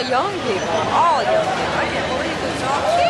All young people, all young people. I can't believe this.